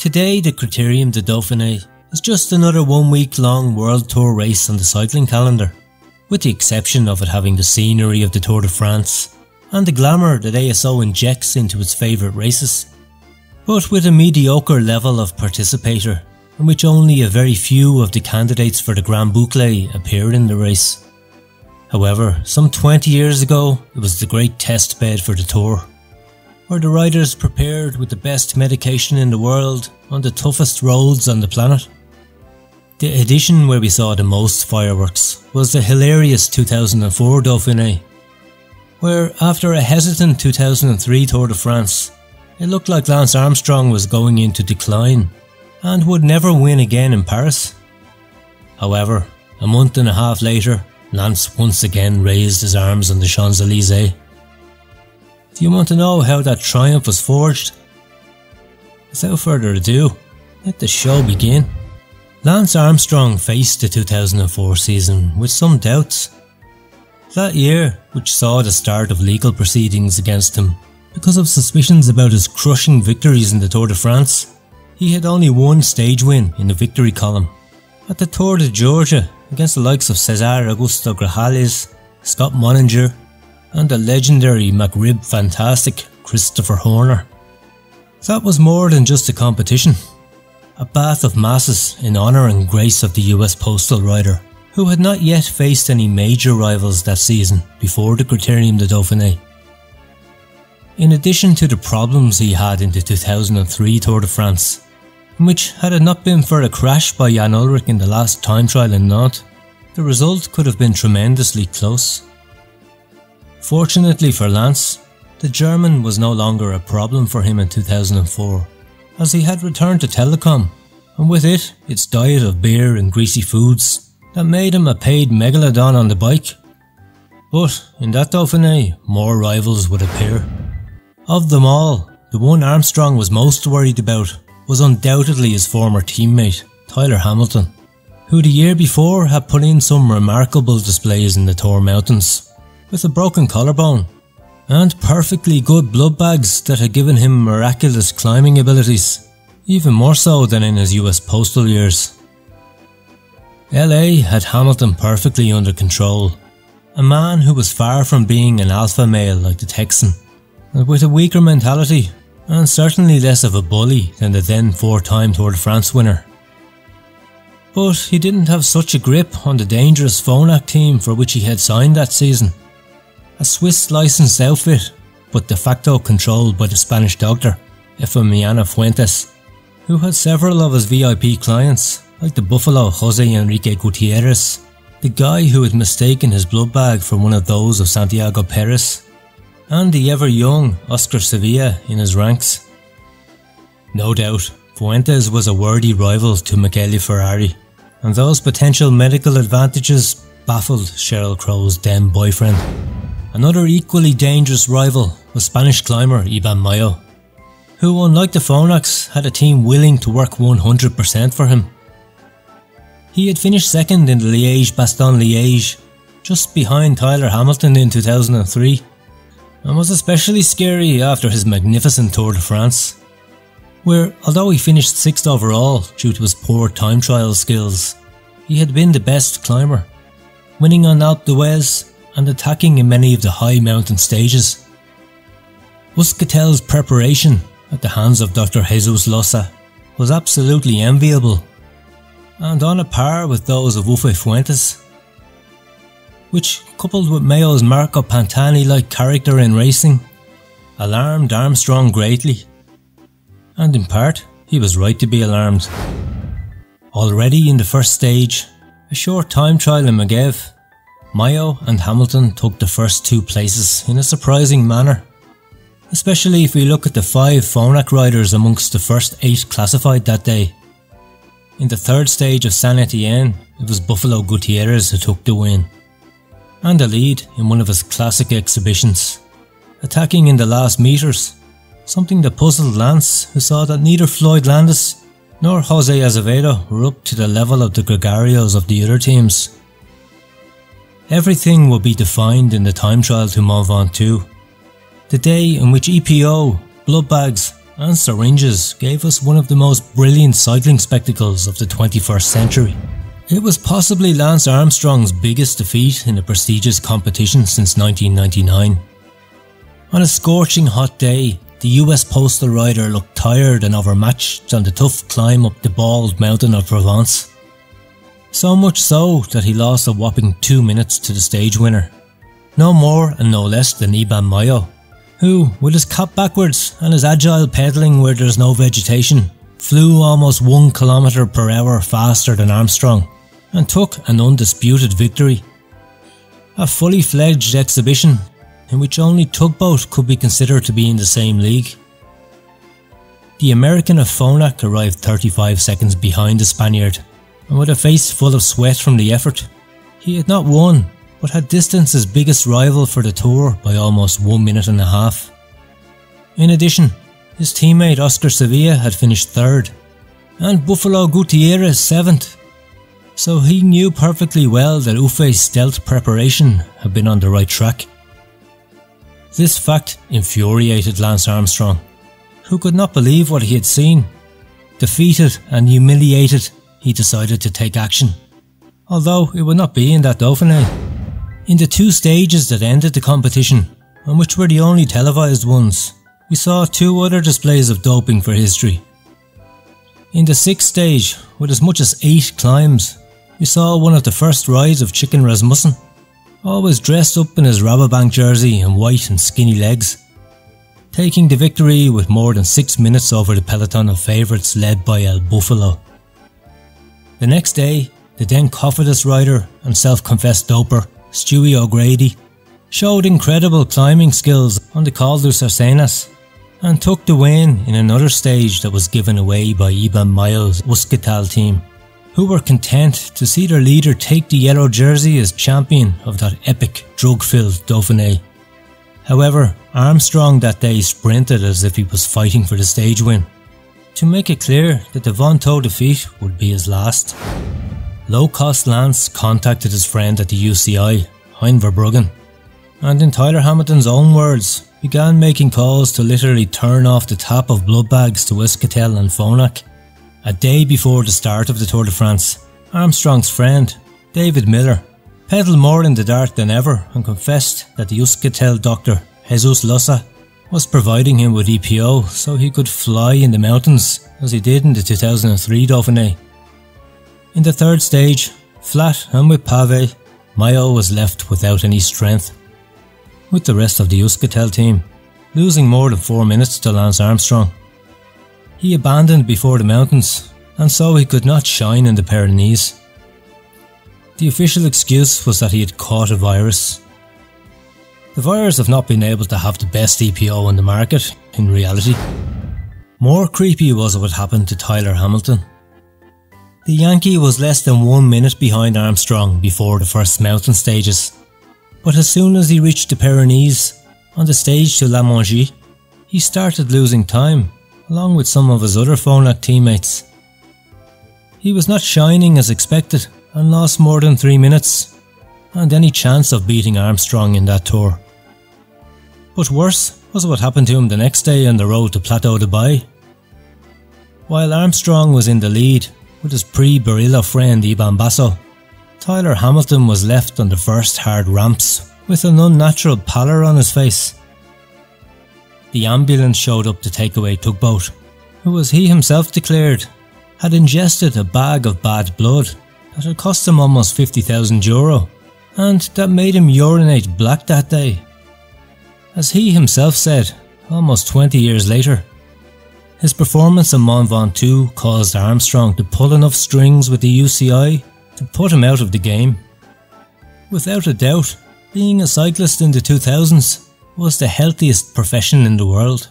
Today, the Criterium de Dauphiné is just another one week long World Tour race on the cycling calendar, with the exception of it having the scenery of the Tour de France and the glamour that ASO injects into its favourite races, but with a mediocre level of participator in which only a very few of the candidates for the Grand Boucle appeared in the race. However, some 20 years ago, it was the great test bed for the Tour where the riders prepared with the best medication in the world on the toughest roads on the planet. The edition where we saw the most fireworks was the hilarious 2004 Dauphiné, where after a hesitant 2003 Tour de France, it looked like Lance Armstrong was going into decline and would never win again in Paris. However, a month and a half later, Lance once again raised his arms on the Champs Elysees do you want to know how that triumph was forged? Without further ado, let the show begin. Lance Armstrong faced the 2004 season with some doubts. That year, which saw the start of legal proceedings against him because of suspicions about his crushing victories in the Tour de France, he had only one stage win in the victory column. At the Tour de Georgia, against the likes of Cesar Augusto Grajales, Scott Moninger, and the legendary McRib Fantastic Christopher Horner. That was more than just a competition. A bath of masses in honour and grace of the US postal rider, who had not yet faced any major rivals that season before the Criterium de Dauphiné. In addition to the problems he had in the 2003 Tour de France, which had it not been for a crash by Jan Ullrich in the last time trial in Nantes, the result could have been tremendously close. Fortunately for Lance, the German was no longer a problem for him in 2004, as he had returned to Telekom, and with it, its diet of beer and greasy foods that made him a paid megalodon on the bike. But in that Dauphiné, more rivals would appear. Of them all, the one Armstrong was most worried about was undoubtedly his former teammate, Tyler Hamilton, who the year before had put in some remarkable displays in the Tour Mountains with a broken collarbone, and perfectly good blood bags that had given him miraculous climbing abilities, even more so than in his US postal years. LA had Hamilton perfectly under control, a man who was far from being an alpha male like the Texan, and with a weaker mentality, and certainly less of a bully than the then four time Tour de France winner. But he didn't have such a grip on the dangerous Phonak team for which he had signed that season a Swiss licensed outfit, but de facto controlled by the Spanish doctor, Eufemiano Fuentes, who had several of his VIP clients, like the Buffalo Jose Enrique Gutierrez, the guy who had mistaken his blood bag for one of those of Santiago Perez, and the ever young Oscar Sevilla in his ranks. No doubt, Fuentes was a worthy rival to Michele Ferrari, and those potential medical advantages baffled Sheryl Crow's then boyfriend. Another equally dangerous rival was Spanish climber Iban Mayo, who unlike the Phonaks had a team willing to work 100% for him. He had finished second in the Liège-Bastogne-Liège, just behind Tyler Hamilton in 2003, and was especially scary after his magnificent Tour de France, where although he finished 6th overall due to his poor time trial skills, he had been the best climber, winning on Alpe d'Huez and attacking in many of the high mountain stages. Euskaltel's preparation at the hands of Dr. Jesus Losa was absolutely enviable and on a par with those of Ufe Fuentes, which, coupled with Mayo's Marco Pantani like character in racing, alarmed Armstrong greatly. And in part, he was right to be alarmed. Already in the first stage, a short time trial in Megève, Mayo and Hamilton took the first two places in a surprising manner, especially if we look at the five Phonak riders amongst the first eight classified that day. In the third stage of Saint Etienne, it was Buffalo Gutierrez who took the win, and the lead in one of his classic exhibitions, attacking in the last metres, something that puzzled Lance, who saw that neither Floyd Landis nor Jose Azevedo were up to the level of the gregarios of the other teams. Everything will be defined in the time trial to Mont Ventoux, the day in which EPO, blood bags, and syringes gave us one of the most brilliant cycling spectacles of the 21st century. It was possibly Lance Armstrong's biggest defeat in a prestigious competition since 1999. On a scorching hot day, the US postal rider looked tired and overmatched on the tough climb up the bald mountain of Provence. So much so that he lost a whopping two minutes to the stage winner. No more and no less than Iban Mayo, who, with his cap backwards and his agile pedalling where there's no vegetation, flew almost one kilometre per hour faster than Armstrong and took an undisputed victory. A fully fledged exhibition in which only Tugboat could be considered to be in the same league. The American of Phonak arrived 35 seconds behind the Spaniard, and with a face full of sweat from the effort, he had not won, but had distanced his biggest rival for the tour by almost one minute and a half. In addition, his teammate Oscar Sevilla had finished third, and Buffalo Gutierrez seventh, so he knew perfectly well that Ufe's stealth preparation had been on the right track. This fact infuriated Lance Armstrong, who could not believe what he had seen. Defeated and humiliated, he decided to take action. Although it would not be in that Dauphiné. In the two stages that ended the competition, and which were the only televised ones, we saw two other displays of doping for history. In the sixth stage, with as much as eight climbs, we saw one of the first rides of Chicken Rasmussen always dressed up in his Rabobank jersey and white and skinny legs. Taking the victory with more than six minutes over the peloton of favourites led by El Buffalo. The next day, the then Cofidis rider and self-confessed doper, Stewie O'Grady, showed incredible climbing skills on the Col du Cercenas and took the win in another stage that was given away by Iban Mayo's Euskaltel team who were content to see their leader take the yellow jersey as champion of that epic drug-filled Dauphiné. However, Armstrong that day sprinted as if he was fighting for the stage win, to make it clear that the Ventoux defeat would be his last. Low-cost Lance contacted his friend at the UCI, Hein Verbruggen, and in Tyler Hamilton's own words, began making calls to literally turn off the tap of blood bags to Euskaltel and Phonak a day before the start of the Tour de France, Armstrong's friend, David Millar, pedalled more in the dark than ever and confessed that the Euskaltel doctor, Jesus Losa, was providing him with EPO so he could fly in the mountains as he did in the 2003 Dauphiné. In the third stage, flat and with pave, Mayo was left without any strength, with the rest of the Euskaltel team, losing more than 4 minutes to Lance Armstrong. He abandoned before the mountains, and so he could not shine in the Pyrenees. The official excuse was that he had caught a virus. The virus have not been able to have the best EPO in the market, in reality. More creepy was what happened to Tyler Hamilton. The Yankee was less than one minute behind Armstrong before the first mountain stages, but as soon as he reached the Pyrenees, on the stage to La Mongie, he started losing time along with some of his other Phonak teammates. He was not shining as expected and lost more than 3 minutes, and any chance of beating Armstrong in that tour. But worse was what happened to him the next day on the road to Plateau de Beille. While Armstrong was in the lead with his pre-Barilo friend Ivan Basso, Tyler Hamilton was left on the first hard ramps with an unnatural pallor on his face the ambulance showed up to take away Tugboat, who as he himself declared, had ingested a bag of bad blood that had cost him almost 50,000 euro, and that made him urinate black that day. As he himself said, almost 20 years later, his performance in Mont Ventoux caused Armstrong to pull enough strings with the UCI to put him out of the game. Without a doubt, being a cyclist in the 2000s was the healthiest profession in the world.